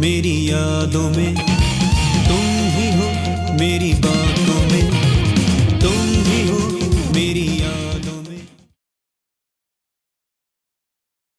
मेरी यादों में तुम ही हो मेरी बात